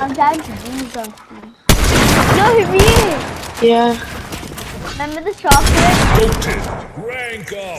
I'm down to do something. Steam. No, hit me! Yeah. Remember the chocolate? Rank up.